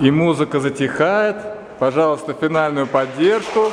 И музыка затихает. Пожалуйста, финальную поддержку.